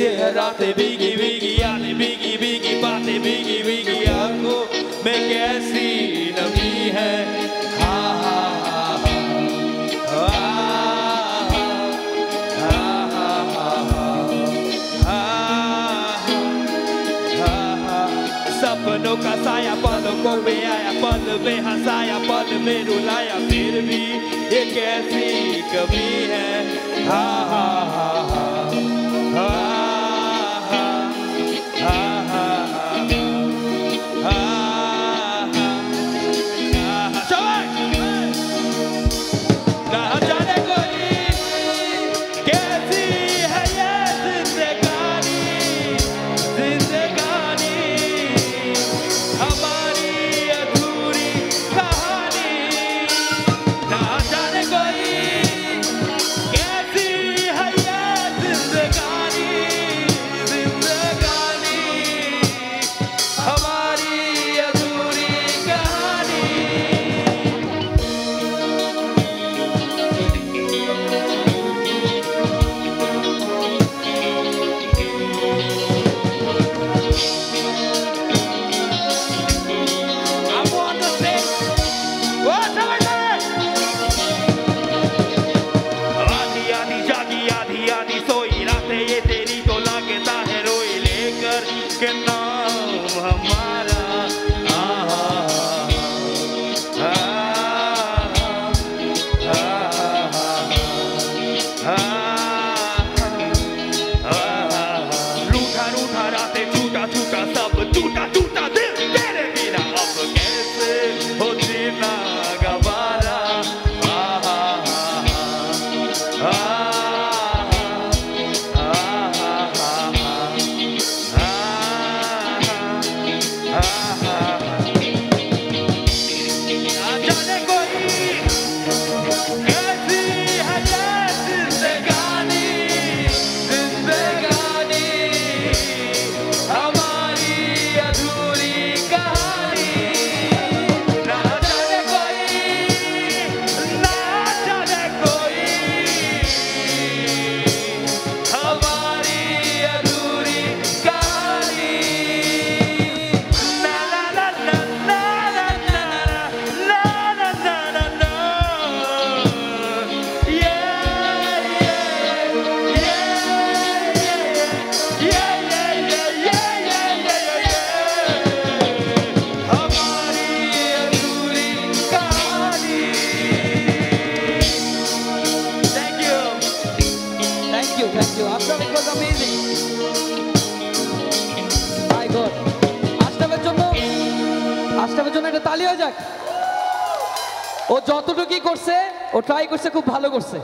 सहराते भीगी भीगी, यादें भीगी भीगी, बातें भीगी भीगी, आँखों में कैसी नमी है। सपनों का साया को बे आया, पल में हंसाया, पल में रुलाया, फिर भी ये कैसी कमी है। हा do that, do. ওর জন্য একটা তালিয়া যাক। ও যতটুকুই করছে ও ট্রাই করছে খুব ভালো করছে।